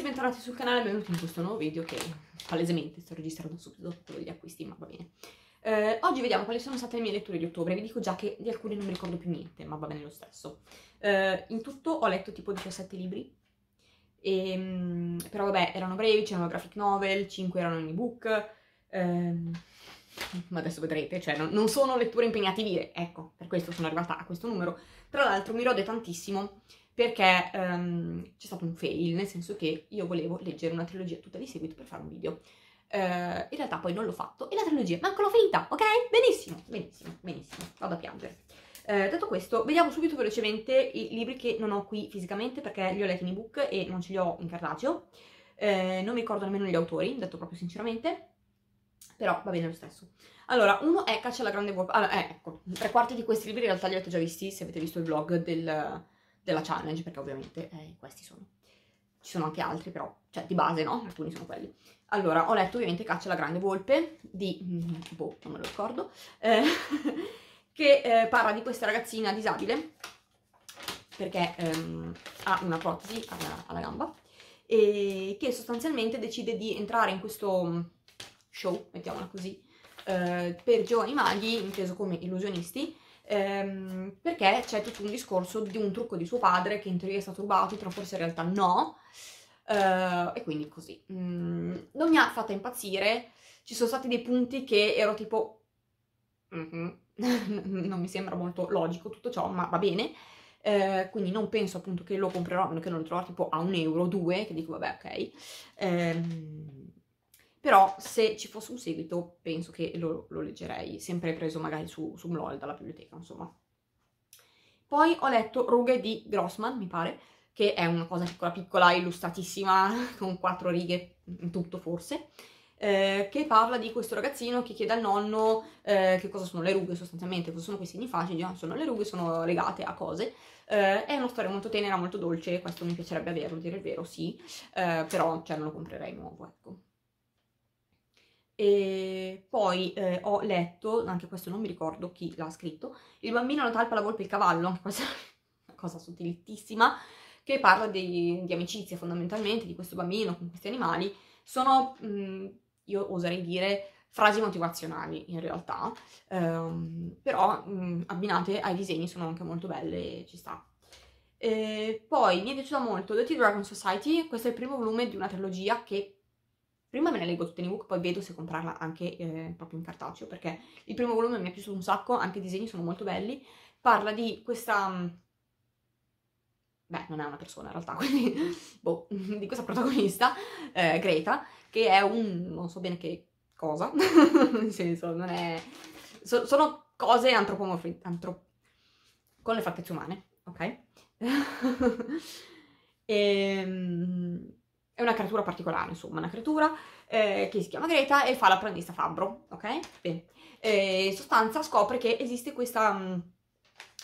ragazzi, bentornati sul canale, benvenuti in questo nuovo video che palesemente sto registrando subito dopo degli acquisti, ma va bene. Eh, oggi vediamo quali sono state le mie letture di ottobre, vi dico già che di alcune non mi ricordo più niente, ma va bene lo stesso. Eh, in tutto ho letto tipo 17 libri, e, ehm, però vabbè, erano brevi, c'erano graphic novel, 5 erano in ebook, ehm, ma adesso vedrete, cioè non, non sono letture impegnative, ecco, per questo sono arrivata a questo numero. Tra l'altro mi rode tantissimo perché um, c'è stato un fail, nel senso che io volevo leggere una trilogia tutta di seguito per fare un video. Uh, in realtà poi non l'ho fatto e la trilogia manco l'ho finita, ok? Benissimo, benissimo, benissimo, vado a piangere. Uh, detto questo, vediamo subito velocemente i libri che non ho qui fisicamente perché li ho letti in ebook e non ce li ho in cartaceo. Uh, non mi ricordo nemmeno gli autori, detto proprio sinceramente, però va bene lo stesso. Allora, uno è Caccia alla grande volpe. Allora, eh, ecco, tre quarti di questi libri in realtà li avete già visti se avete visto il vlog del della challenge, perché ovviamente eh, questi sono. Ci sono anche altri, però, cioè di base, no? Alcuni sono quelli. Allora, ho letto ovviamente Caccia la grande volpe di, mm, boh, non me lo ricordo, eh, che eh, parla di questa ragazzina disabile, perché ehm, ha una protesi alla, alla gamba, e che sostanzialmente decide di entrare in questo mm, show, mettiamola così, eh, per giovani maghi, inteso come illusionisti, ehm, perché c'è tutto un discorso di un trucco di suo padre che in teoria è stato rubato, però forse in realtà no, eh, e quindi così. Mm, non mi ha fatta impazzire, ci sono stati dei punti che ero tipo... Mm-hmm. non mi sembra molto logico tutto ciò, ma va bene. Eh, quindi non penso appunto che lo comprerò, che non lo trovo tipo a un euro, due, che dico vabbè ok. Eh, però se ci fosse un seguito penso che lo, lo leggerei, sempre preso magari su, su Mlol dalla biblioteca, insomma. Poi ho letto Rughe di Grossman, mi pare, che è una cosa piccola piccola, illustratissima, con quattro righe in tutto forse, eh, che parla di questo ragazzino che chiede al nonno eh, che cosa sono le rughe sostanzialmente, cosa sono quei segni facili, no? sono le rughe, sono legate a cose. Eh, è una storia molto tenera, molto dolce, questo mi piacerebbe averlo, dire il vero, sì, eh, però cioè, non lo comprerei nuovo, ecco. E poi eh, ho letto, anche questo non mi ricordo chi l'ha scritto, Il bambino, la talpa, la volpe e il cavallo, anche questa è una cosa sottilittissima, che parla di, di, amicizia fondamentalmente, di questo bambino con questi animali. Sono, mh, mm, io oserei dire, frasi motivazionali in realtà, ehm, però mh, mm, abbinate ai disegni sono anche molto belle ci sta. E poi mi è piaciuta molto The T-Dragon Society, questo è il primo volume di una trilogia che Prima me ne leggo tutte in ebook, poi vedo se comprarla anche eh, proprio in cartaceo, perché il primo volume mi è piaciuto un sacco, anche i disegni sono molto belli. Parla di questa... Mm, beh, non è una persona in realtà, quindi... boh, di questa protagonista, eh, Greta, che è un... non so bene che cosa, nel senso, non è... So, sono cose antropomorfe... Antrop... con le fattezze umane, ok? e ehm, è una creatura particolare, insomma, una creatura eh, che si chiama Greta e fa l'apprendista fabbro, ok? Bene. Eh, in sostanza scopre che esiste questa mh, mm,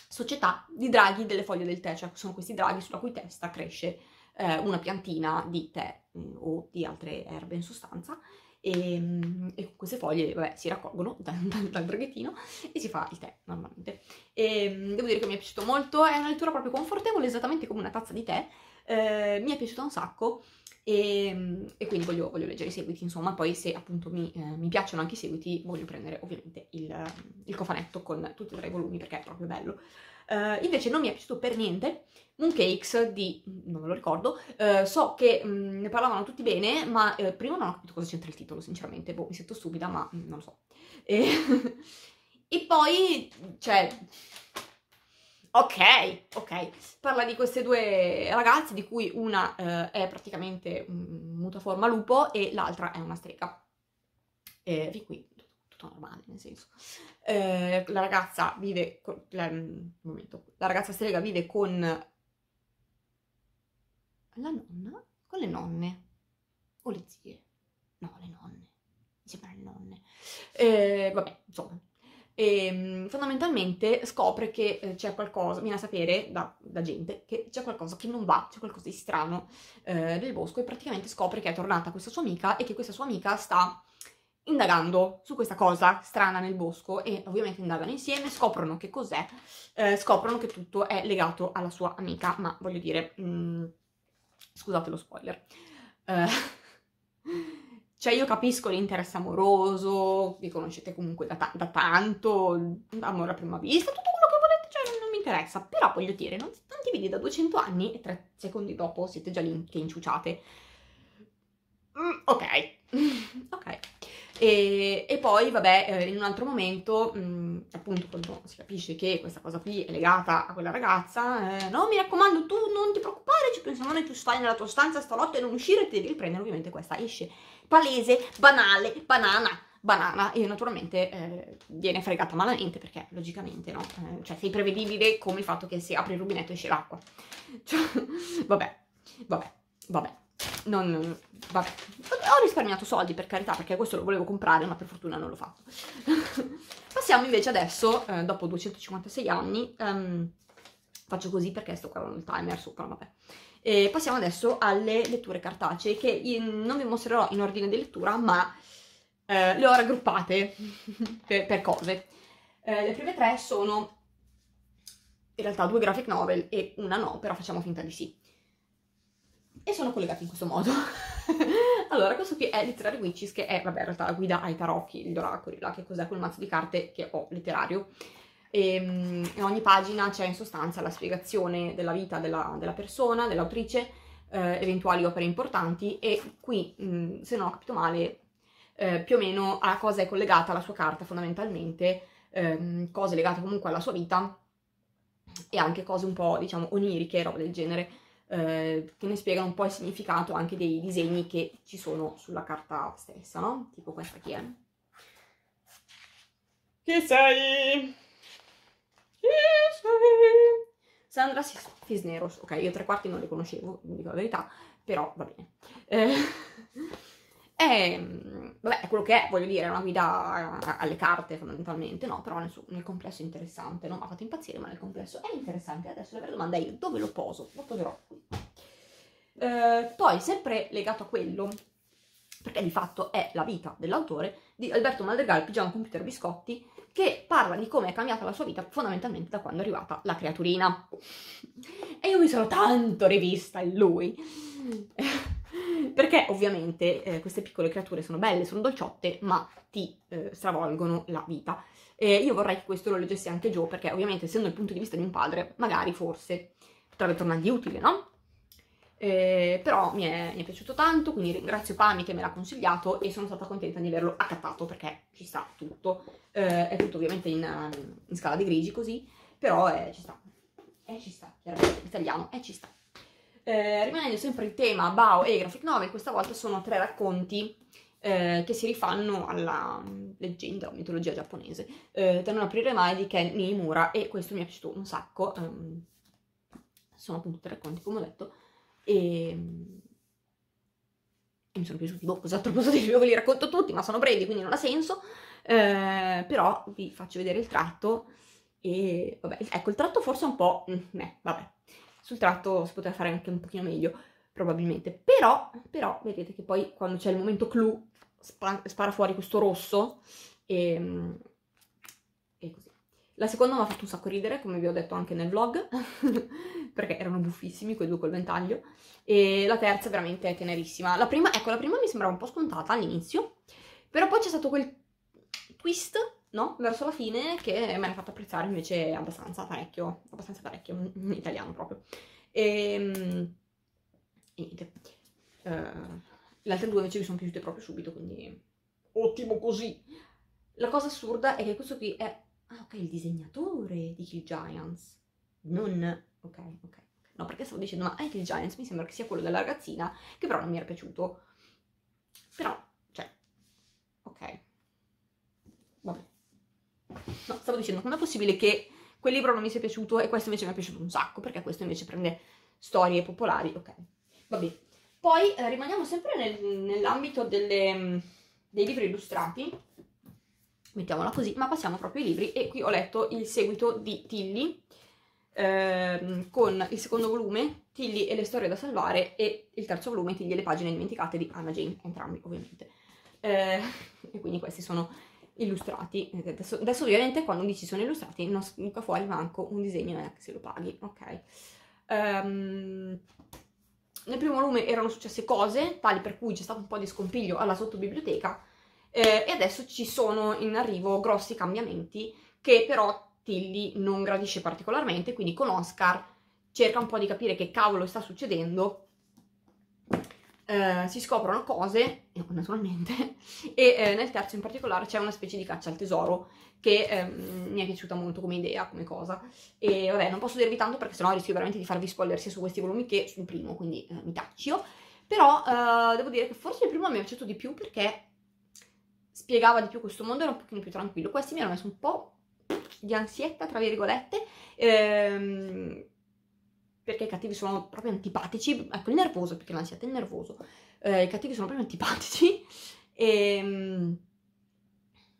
società di draghi delle foglie del tè, cioè sono questi draghi sulla cui testa cresce eh, una piantina di tè mh, o di altre erbe in sostanza e, mm, e queste foglie vabbè, si raccolgono dal, dal, dal, draghettino e si fa il tè normalmente. E, mm, devo dire che mi è piaciuto molto, è una lettura proprio confortevole, esattamente come una tazza di tè, eh, mi è piaciuta un sacco e, e quindi voglio, voglio, leggere i seguiti, insomma, poi se appunto mi, eh, mi, piacciono anche i seguiti voglio prendere ovviamente il, il, cofanetto con tutti e tre i volumi perché è proprio bello. Uh, invece non mi è piaciuto per niente Mooncakes di, non me lo ricordo, uh, so che um, ne parlavano tutti bene, ma uh, prima non ho capito cosa c'entra il titolo, sinceramente, boh, mi sento stupida, ma mm, non lo so. E, e poi, cioè, Ok, ok. Parla di queste due ragazze, di cui una eh, è praticamente un mutaforma lupo e l'altra è una strega. E di qui tutto normale, nel senso. Eh, la ragazza vive con... La, momento, la ragazza strega vive con... La nonna? Con le nonne. O le zie. No, le nonne. Mi sembra le nonne. Eh, vabbè, insomma, e ehm, fondamentalmente scopre che eh, c'è qualcosa, viene a sapere da, da, gente che c'è qualcosa che non va, c'è qualcosa di strano eh, nel bosco e praticamente scopre che è tornata questa sua amica e che questa sua amica sta indagando su questa cosa strana nel bosco e ovviamente indagano insieme, scoprono che cos'è, eh, scoprono che tutto è legato alla sua amica, ma voglio dire, mh, mm, scusate lo spoiler. Uh, cioè io capisco l'interesse amoroso, vi conoscete comunque da, ta- da, tanto, amore a prima vista, tutto quello che volete, cioè non, non mi interessa, però voglio dire, non, non, ti vedi da 200 anni e tre secondi dopo siete già lì che inciuciate. Mm, ok, ok. E, e, poi, vabbè, eh, in un altro momento, mh, mm, appunto, quando si capisce che questa cosa qui è legata a quella ragazza, eh, no, mi raccomando, tu non ti preoccupare, ci pensiamo noi, tu stai nella tua stanza stanotte e non uscire, ti devi riprendere, ovviamente questa esce palese, banale, banana, banana e naturalmente eh, viene fregata malamente perché logicamente no, eh, cioè sei prevedibile come il fatto che se apri il rubinetto esce l'acqua. Cioè, vabbè, vabbè, vabbè non... vabbè, ho risparmiato soldi per carità perché questo lo volevo comprare ma per fortuna non l'ho fatto. Passiamo invece adesso, eh, dopo 256 anni, um, faccio così perché sto guardando il timer sopra, vabbè. E passiamo adesso alle letture cartacee che non vi mostrerò in ordine di lettura ma eh, le ho raggruppate per, per, cose. Eh, le prime tre sono in realtà due graphic novel e una no, però facciamo finta di sì e sono collegati in questo modo. allora, questo qui è Literary Witches, che è, vabbè, in realtà la guida ai tarocchi, gli oracoli, là, che cos'è quel mazzo di carte che ho letterario. E ehm, in ogni pagina c'è in sostanza la spiegazione della vita della, della persona, dell'autrice, eh, eventuali opere importanti e qui, mh, se non ho capito male, eh, più o meno a cosa è collegata la sua carta fondamentalmente, ehm, cose legate comunque alla sua vita e anche cose un po', diciamo, oniriche, roba del genere eh, che ne spiegano un po' il significato anche dei disegni che ci sono sulla carta stessa, no? Tipo questa chi è? Chi sei? Sandra Cisneros, ok, io tre quarti non le conoscevo, dico la verità, però va bene. Eh, è, vabbè, è quello che è, voglio dire, è una guida alle carte fondamentalmente, no? Però nel, nel complesso è interessante, non mi ha fatto impazzire, ma nel complesso è interessante. Adesso la vera domanda è io dove lo poso? Lo poserò qui. Eh, poi, sempre legato a quello, perché di fatto è la vita dell'autore, di Alberto Madrigal, Pigiama Computer Biscotti, che parla di come è cambiata la sua vita fondamentalmente da quando è arrivata la creaturina. E io mi sono tanto rivista in lui perché ovviamente eh, queste piccole creature sono belle, sono dolciotte, ma ti eh, stravolgono la vita. E io vorrei che questo lo leggessi anche Joe, perché ovviamente essendo il punto di vista di un padre, magari forse potrebbe tornargli utile, no? Eh, però mi è, mi è, piaciuto tanto, quindi ringrazio Pami che me l'ha consigliato e sono stata contenta di averlo accattato perché ci sta tutto. Eh, è tutto ovviamente in, in, scala di grigi così, però eh, ci sta. Eh, ci sta, chiaramente, italiano, eh, ci sta. Eh, rimanendo sempre il tema Bao e graphic novel, questa volta sono tre racconti eh, che si rifanno alla mm, leggenda o mitologia giapponese. Eh, da non aprire mai di Ken Niimura e questo mi è piaciuto un sacco. Um, sono appunto tre racconti, come ho detto, e, mm, e mi sono piaciuti. Boh, cos'altro posso dire? Ve li racconto tutti, ma sono brevi, quindi non ha senso. Eh, però vi faccio vedere il tratto e vabbè, ecco, il tratto forse è un po'... Mm, eh, vabbè sul tratto si poteva fare anche un pochino meglio, probabilmente. Però, però vedete che poi quando c'è il momento clou spara, spara fuori questo rosso e, e così. La seconda mi ha fatto un sacco ridere, come vi ho detto anche nel vlog, perché erano buffissimi quei due col ventaglio. E la terza veramente è tenerissima. La prima, ecco, la prima mi sembrava un po' scontata all'inizio, però poi c'è stato quel twist no? Verso la fine che me ne ha fatto apprezzare invece abbastanza parecchio, abbastanza parecchio, in italiano proprio. Ehm, e, niente. Uh, le altre due invece mi sono piaciute proprio subito, quindi ottimo così. La cosa assurda è che questo qui è... Ah, ok, il disegnatore di Kill Giants. Non... Ok, ok. No, perché stavo dicendo, ma Kill Giants mi sembra che sia quello della ragazzina, che però non mi era piaciuto. Però, cioè... Ok. Vabbè. No, stavo dicendo, com'è possibile che quel libro non mi sia piaciuto e questo invece mi è piaciuto un sacco, perché questo invece prende storie popolari, ok. Vabbè. Poi eh, rimaniamo sempre nel, nell'ambito delle, dei libri illustrati, mettiamola così, ma passiamo proprio ai libri e qui ho letto il seguito di Tilly, ehm, con il secondo volume, Tilly e le storie da salvare, e il terzo volume, Tilly e le pagine dimenticate di Anna Jane, entrambi ovviamente. Eh, e quindi questi sono illustrati. Adesso, adesso, ovviamente quando dici sono illustrati non sbuca fuori manco un disegno neanche se lo paghi, ok? Um, nel primo volume erano successe cose, tali per cui c'è stato un po' di scompiglio alla sottobiblioteca, eh, e adesso ci sono in arrivo grossi cambiamenti che però Tilly non gradisce particolarmente, quindi con Oscar cerca un po' di capire che cavolo sta succedendo eh, si scoprono cose, naturalmente, e eh, nel terzo in particolare c'è una specie di caccia al tesoro che eh, mi è piaciuta molto come idea, come cosa. E vabbè, non posso dirvi tanto perché sennò rischio veramente di farvi spoiler sia su questi volumi che sul primo, quindi eh, mi taccio. Però eh, devo dire che forse il primo mi è piaciuto di più perché spiegava di più questo mondo, era un pochino più tranquillo. Questi mi hanno messo un po' di ansietta, tra virgolette, ehm, perché i cattivi sono proprio antipatici, ecco il nervoso, perché l'ansietta è il nervoso, eh, i cattivi sono proprio antipatici. E, ehm,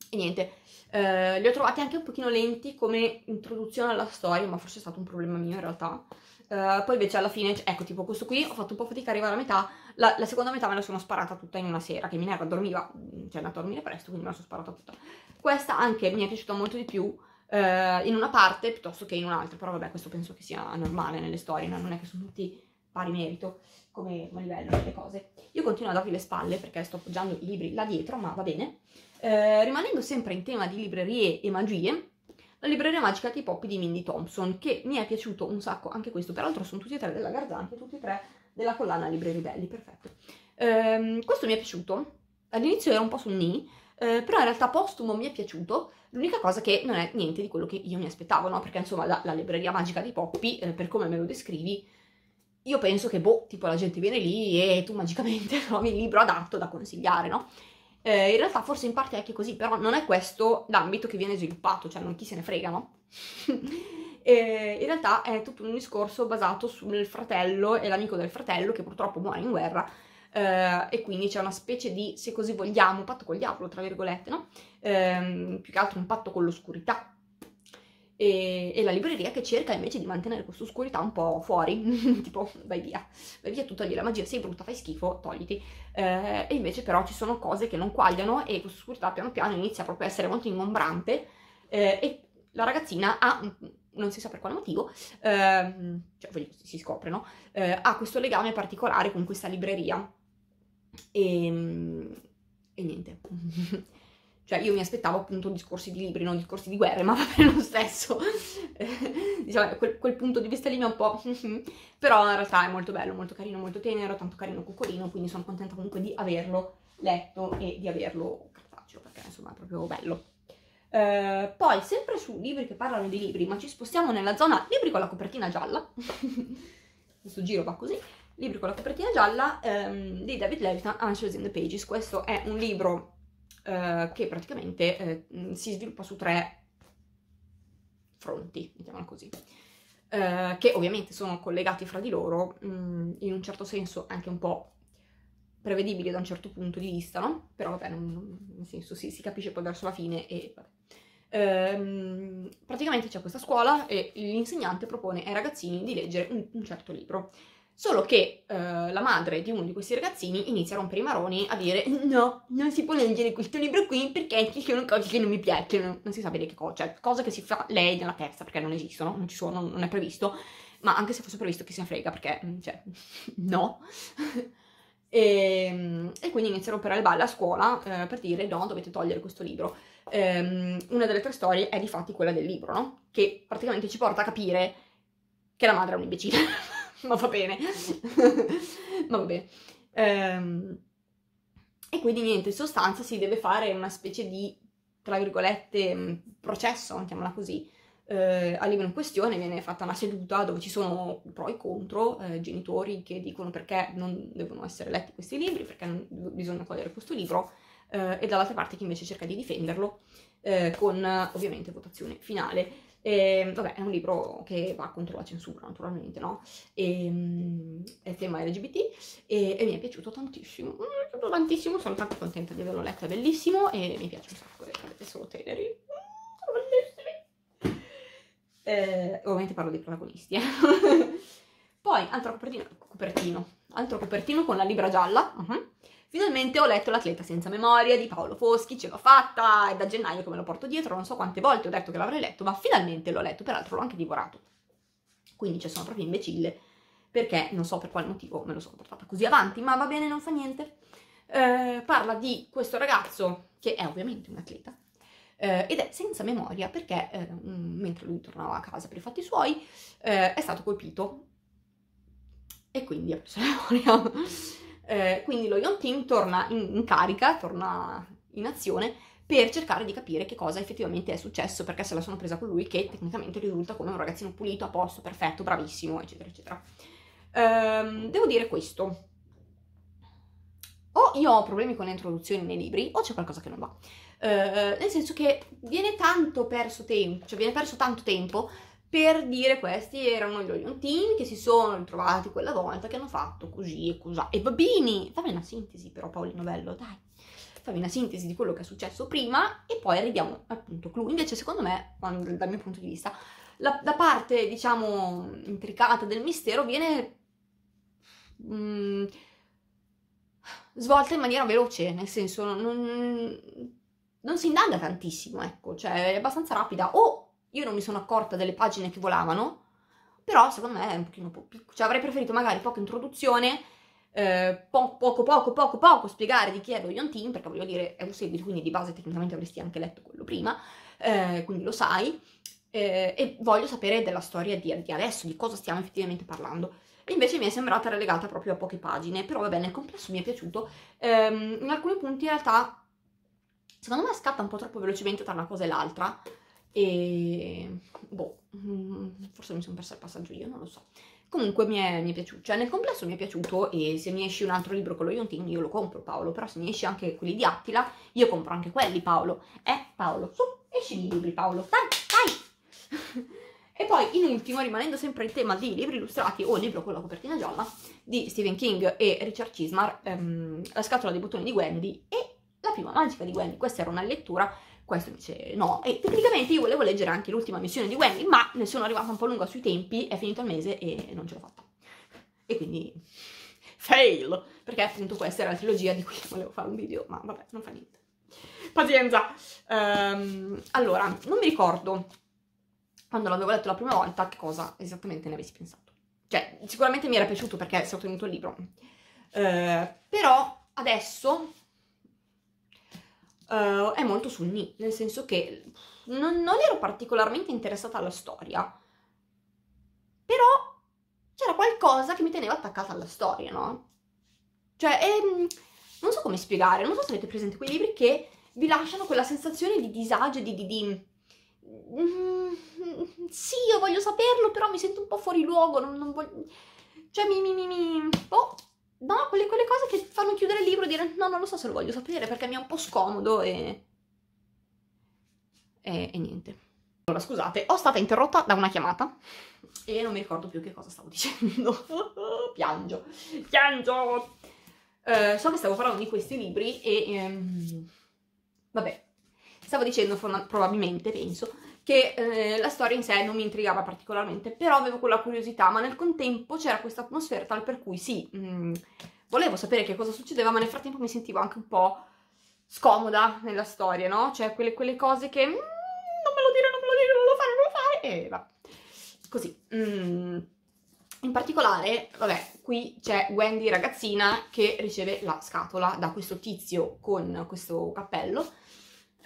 e niente, eh, li ho trovati anche un pochino lenti come introduzione alla storia, ma forse è stato un problema mio in realtà. Uh, poi invece alla fine, ecco tipo questo qui, ho fatto un po' fatica a arrivare alla metà, la, la, seconda metà me la sono sparata tutta in una sera, che Minerva dormiva, cioè è andata a dormire presto, quindi me la sono sparata tutta. Questa anche mi è piaciuta molto di più, eh, in una parte piuttosto che in un'altra, però vabbè questo penso che sia normale nelle storie, no? non è che sono tutti pari merito come, come livello delle cose. Io continuo a darvi le spalle perché sto appoggiando i libri là dietro, ma va bene. Eh, rimanendo sempre in tema di librerie e magie, la libreria magica di Poppy di Mindy Thompson, che mi è piaciuto un sacco, anche questo, peraltro sono tutti e tre della Garzanti tutti e tre della collana Libri Belli, perfetto. Eh, questo mi è piaciuto, all'inizio era un po' sul ni, eh, però in realtà postumo mi è piaciuto, l'unica cosa che non è niente di quello che io mi aspettavo, no? Perché insomma la, la libreria magica di Poppy, eh, per come me lo descrivi, io penso che, boh, tipo la gente viene lì e tu magicamente trovi il libro adatto da consigliare, no? Eh, in realtà forse in parte è anche così, però non è questo l'ambito che viene sviluppato, cioè non chi se ne frega, no? in realtà è tutto un discorso basato sul fratello e l'amico del fratello che purtroppo muore in guerra eh, e quindi c'è una specie di, se così vogliamo, patto col diavolo, tra virgolette, no? Eh, più che altro un patto con l'oscurità. E, e, la libreria che cerca invece di mantenere questa oscurità un po' fuori, tipo vai via, vai via tu togli la magia, sei brutta, fai schifo, togliti. Eh, e invece però ci sono cose che non quagliano e questa oscurità piano piano inizia proprio a essere molto ingombrante eh, e la ragazzina ha non si sa per quale motivo, ehm, cioè si scopre, no? Eh, ha questo legame particolare con questa libreria e, ehm, e niente. cioè io mi aspettavo appunto discorsi di libri, non discorsi di guerre, ma va bene lo stesso. diciamo, quel, quel, punto di vista lì mi è un po'... però in realtà è molto bello, molto carino, molto tenero, tanto carino coccolino, quindi sono contenta comunque di averlo letto e di averlo cartaceo, perché insomma è proprio bello. Uh, poi, sempre su libri che parlano di libri, ma ci spostiamo nella zona libri con la copertina gialla. Questo giro va così libri con la copertina gialla um, di David Levitan, Answers in the Pages. Questo è un libro uh, che praticamente uh, si sviluppa su tre fronti, mettiamola così, uh, che ovviamente sono collegati fra di loro, um, in un certo senso anche un po' prevedibili da un certo punto di vista, no? Però vabbè, non, nel senso si, si, capisce poi verso la fine e vabbè. Ehm, praticamente c'è questa scuola e l'insegnante propone ai ragazzini di leggere un, un certo libro. Solo che eh, la madre di uno di questi ragazzini inizia a rompere i maroni a dire no, non si può leggere questo libro qui perché ci sono cose che non mi piacciono. Non si sa bene che cosa, cioè cose che si fa lei nella testa perché non esistono, non ci sono, non è previsto. Ma anche se fosse previsto chi se ne frega perché, mm, cioè, no. e, ehm, e, quindi inizia a rompere le balle a scuola eh, per dire no, dovete togliere questo libro. Um, una delle tre storie è di fatti quella del libro, no? Che praticamente ci porta a capire che la madre è un imbecille. ma va bene. ma va bene. Ehm, e quindi niente, in sostanza si deve fare una specie di, tra virgolette, mm, processo, mettiamola così, eh, al libro in questione viene fatta una seduta dove ci sono pro e contro, eh, genitori che dicono perché non devono essere letti questi libri, perché non, bisogna togliere questo libro, eh, e dall'altra parte chi invece cerca di difenderlo, eh, con ovviamente votazione finale. E, vabbè, è un libro che va contro la censura, naturalmente, no? E, um, è tema LGBT e, e, mi è piaciuto tantissimo. Mi è piaciuto tantissimo, sono tanto contenta di averlo letto, è bellissimo e mi piace un sacco, avete solo teneri. Mm, eh, ovviamente parlo dei protagonisti. Eh. Poi, altro copertino, copertino, altro copertino con la libra gialla. Uh-huh Finalmente ho letto L'atleta senza memoria di Paolo Foschi, ce l'ho fatta, è da gennaio che me lo porto dietro, non so quante volte ho detto che l'avrei letto, ma finalmente l'ho letto, peraltro l'ho anche divorato. Quindi cioè, sono proprio imbecille, perché non so per quale motivo me lo sono portata così avanti, ma va bene, non fa niente. Eh, parla di questo ragazzo che è ovviamente un atleta eh, ed è senza memoria perché eh, mentre lui tornava a casa per i fatti suoi eh, è stato colpito e quindi ha preso la memoria. Eh, quindi lo Yon Team torna in, in carica, torna in azione per cercare di capire che cosa effettivamente è successo, perché se la sono presa con lui che tecnicamente risulta come un ragazzino pulito, a posto, perfetto, bravissimo, eccetera, eccetera. Ehm, devo dire questo. O io ho problemi con le introduzioni nei libri, o c'è qualcosa che non va. Ehm, nel senso che viene tanto perso tempo, cioè viene perso tanto tempo per dire questi erano i Lion Team che si sono ritrovati quella volta, che hanno fatto così e così. E Babini, fammi una sintesi però Paolino Bello, dai fammi una sintesi di quello che è successo prima e poi arriviamo al punto clou. Invece, secondo me, dal mio punto di vista, la, la parte, diciamo, intricata del mistero viene mm, svolta in maniera veloce, nel senso, non, non si indaga tantissimo, ecco, cioè è abbastanza rapida. O io non mi sono accorta delle pagine che volavano, però secondo me è un pochino piccolo. Cioè avrei preferito magari poca introduzione eh, po- poco poco poco poco spiegare di chi è lo Team, perché voglio dire è un seguito, quindi di base tecnicamente avresti anche letto quello prima, eh, quindi lo sai, eh, e voglio sapere della storia di, di, adesso, di cosa stiamo effettivamente parlando. Invece mi è sembrata relegata proprio a poche pagine, però vabbè, nel complesso mi è piaciuto. Ehm, in alcuni punti in realtà, secondo me scatta un po' troppo velocemente tra una cosa e l'altra, e boh, mm, forse mi sono persa il passaggio io, non lo so. Comunque mi è, mi è, piaciuto, cioè nel complesso mi è piaciuto e se mi esce un altro libro con lo Yontin io lo compro Paolo, però se mi esce anche quelli di Attila io compro anche quelli Paolo. Eh Paolo, su, esci i libri Paolo, dai, dai! e poi in ultimo, rimanendo sempre in tema di libri illustrati o libro con la copertina gialla di Stephen King e Richard Cismar, ehm, La scatola dei bottoni di Wendy e La piuma magica di Wendy, questa era una lettura questo invece no. E tecnicamente io volevo leggere anche l'ultima missione di Wendy, ma ne sono arrivata un po' lunga sui tempi, è finito il mese e non ce l'ho fatta. E quindi fail, perché appunto questa era la trilogia di cui volevo fare un video, ma vabbè, non fa niente. Pazienza! Um, allora, non mi ricordo quando l'avevo letto la prima volta che cosa esattamente ne avessi pensato. Cioè, sicuramente mi era piaciuto perché si è ottenuto il libro. Uh, però adesso uh, è molto sul ni, nel senso che non, non ero particolarmente interessata alla storia, però c'era qualcosa che mi teneva attaccata alla storia, no? Cioè, ehm, non so come spiegare, non so se avete presente quei libri che vi lasciano quella sensazione di disagio, di... di, di mm, sì, io voglio saperlo, però mi sento un po' fuori luogo, non, non voglio... Cioè, mi... mi, mi, mi... Oh, No, quelle, quelle, cose che fanno chiudere il libro e dire no, non lo so se lo voglio sapere perché mi è un po' scomodo e... E, e niente. Allora, scusate, ho stata interrotta da una chiamata e non mi ricordo più che cosa stavo dicendo. piangio, piangio! Uh, so che stavo parlando di questi libri e... Um, vabbè, stavo dicendo probabilmente, penso, che eh, la storia in sé non mi intrigava particolarmente, però avevo quella curiosità, ma nel contempo c'era questa atmosfera tal per cui sì, mh, mm, volevo sapere che cosa succedeva, ma nel frattempo mi sentivo anche un po' scomoda nella storia, no? Cioè quelle, quelle cose che mm, non me lo dire, non me lo dire, non lo fare, non lo fare, e va. Così. Mm. In particolare, vabbè, qui c'è Wendy ragazzina che riceve la scatola da questo tizio con questo cappello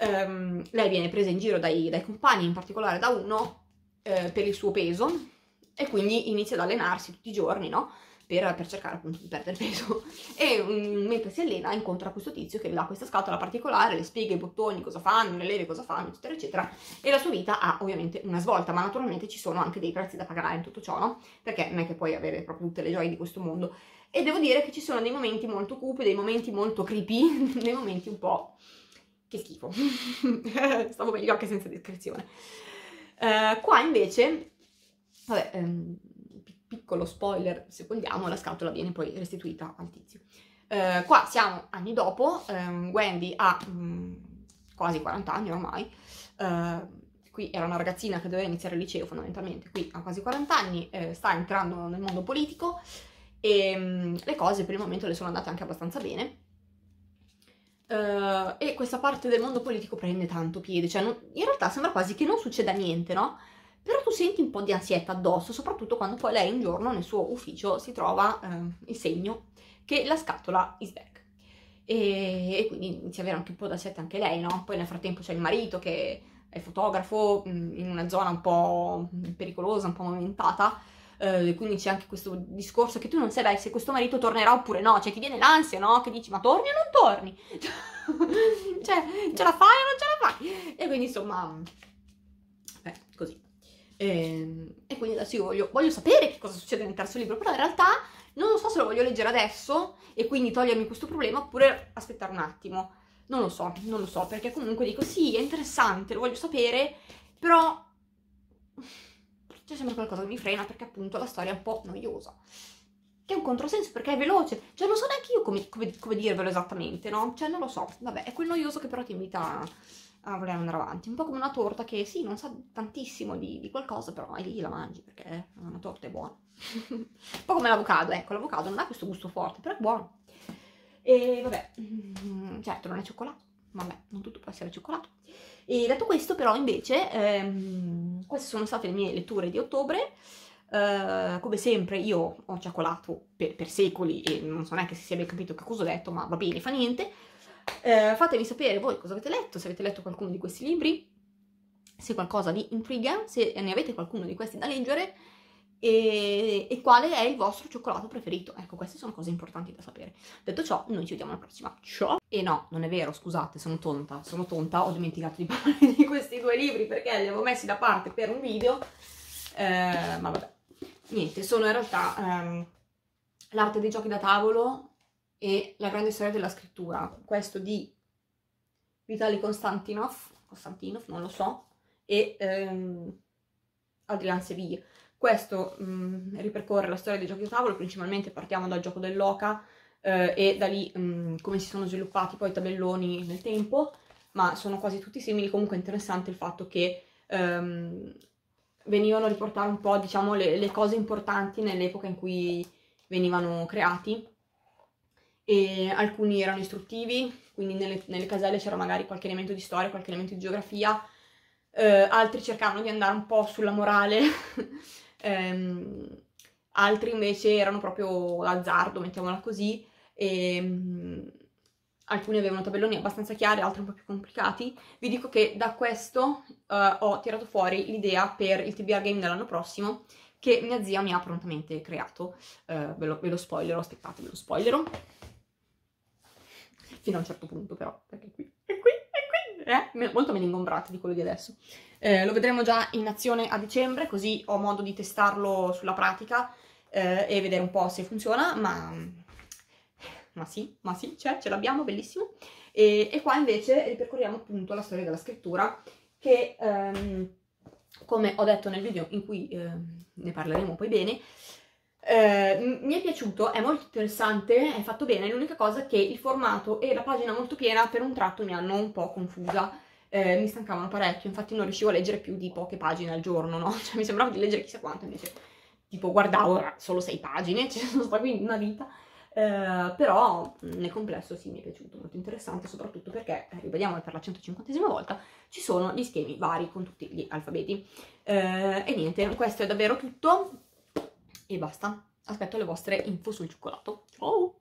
Um, lei viene presa in giro dai, dai compagni, in particolare da uno, eh, per il suo peso e quindi inizia ad allenarsi tutti i giorni, no? Per, per cercare appunto di perdere peso. E um, mentre si allena incontra questo tizio che le dà questa scatola particolare, le spiega i bottoni, cosa fanno, le leve cosa fanno, eccetera, eccetera. E la sua vita ha ovviamente una svolta, ma naturalmente ci sono anche dei prezzi da pagare in tutto ciò, no? Perché non è che puoi avere proprio tutte le gioie di questo mondo. E devo dire che ci sono dei momenti molto cupi, dei momenti molto creepy, dei momenti un po' Che schifo. Stavo meglio anche senza descrizione. Uh, qua invece, vabbè, um, piccolo spoiler se vogliamo, la scatola viene poi restituita al tizio. Uh, qua siamo anni dopo, um, Wendy ha um, quasi 40 anni ormai, uh, qui era una ragazzina che doveva iniziare il liceo fondamentalmente, qui ha quasi 40 anni, eh, sta entrando nel mondo politico e um, le cose per il momento le sono andate anche abbastanza bene. Uh, e questa parte del mondo politico prende tanto piede, cioè non, in realtà sembra quasi che non succeda niente, no? però tu senti un po' di ansietta addosso, soprattutto quando poi lei un giorno nel suo ufficio si trova eh, il segno che la scatola is back. E, e, quindi inizia ad avere anche un po' d'ansietta anche lei, no? Poi nel frattempo c'è il marito che è fotografo mm, in una zona un po' pericolosa, un po' movimentata, eh, quindi c'è anche questo discorso che tu non sai beh, se questo marito tornerà oppure no, cioè ti viene l'ansia, no? Che dici ma torni o non torni? cioè ce la fai o non ce la fai? E quindi insomma, eh, così. E, ehm, e quindi adesso io voglio, voglio sapere che cosa succede nel terzo libro, però in realtà non lo so se lo voglio leggere adesso e quindi togliermi questo problema oppure aspettare un attimo. Non lo so, non lo so, perché comunque dico sì, è interessante, lo voglio sapere, però c'è sempre qualcosa che mi frena perché appunto la storia è un po' noiosa. Che è un controsenso perché è veloce, cioè non so neanche io come, come, come dirvelo esattamente, no? Cioè non lo so, vabbè, è quel noioso che però ti invita a voler andare avanti. Un po' come una torta che sì, non sa tantissimo di, di qualcosa, però è lì la mangi perché una torta è buona. un po' come l'avocado, ecco, l'avocado non ha questo gusto forte, però è buono. E vabbè, mm, certo non è cioccolato, vabbè, non tutto può essere cioccolato. E detto questo, però, invece, ehm, queste sono state le mie letture di ottobre. Uh, come sempre io ho cioccolato per, per, secoli e non so neanche se si abbia capito che cosa ho detto, ma va bene, fa niente. Uh, fatemi sapere voi cosa avete letto, se avete letto qualcuno di questi libri, se qualcosa vi intriga, se ne avete qualcuno di questi da leggere e, e, quale è il vostro cioccolato preferito. Ecco, queste sono cose importanti da sapere. Detto ciò, noi ci vediamo alla prossima. Ciao! E no, non è vero, scusate, sono tonta, sono tonta, ho dimenticato di parlare di questi due libri perché li avevo messi da parte per un video, eh, ma vabbè. Niente, sono in realtà ehm, L'arte dei giochi da tavolo e La grande storia della scrittura. Questo di Vitali Konstantinov, Konstantinov, non lo so, e ehm, Adrian Sevilla. Questo mh, mm, ripercorre la storia dei giochi da tavolo, principalmente partiamo dal gioco dell'oca eh, e da lì mh, mm, come si sono sviluppati poi i tabelloni nel tempo, ma sono quasi tutti simili, comunque è interessante il fatto che ehm, venivano a riportare un po' diciamo le, le cose importanti nell'epoca in cui venivano creati. E alcuni erano istruttivi, quindi nelle, nelle caselle c'era magari qualche elemento di storia, qualche elemento di geografia, eh, altri cercavano di andare un po' sulla morale ehm, altri invece erano proprio l'azzardo, mettiamola così, e um, alcuni avevano tabelloni abbastanza chiari, altri un po' più complicati. Vi dico che da questo uh, ho tirato fuori l'idea per il TBR Game dell'anno prossimo, che mia zia mi ha prontamente creato. Uh, ve, lo, ve lo spoilerò, aspettate, ve lo spoilerò. Fino a un certo punto però, perché qui, è qui, eh? molto meno ingombrate di quello di adesso. Eh, lo vedremo già in azione a dicembre, così ho modo di testarlo sulla pratica eh, e vedere un po' se funziona, ma, ma sì, ma sì, c'è, ce l'abbiamo, bellissimo. E, e, qua invece ripercorriamo appunto la storia della scrittura che, ehm, come ho detto nel video in cui eh, ne parleremo poi bene, eh, mi è piaciuto, è molto interessante, è fatto bene, l'unica cosa è che il formato e la pagina molto piena per un tratto mi hanno un po' confusa eh, mi stancavano parecchio, infatti non riuscivo a leggere più di poche pagine al giorno, no? Cioè mi sembrava di leggere chissà quanto, invece tipo guardavo solo sei pagine, ci sono stata qui una vita, eh, però nel complesso sì mi è piaciuto, molto interessante, soprattutto perché, eh, rivediamo per la 150esima volta, ci sono gli schemi vari con tutti gli alfabeti. Eh, e niente, questo è davvero tutto e basta. Aspetto le vostre info sul cioccolato. Ciao!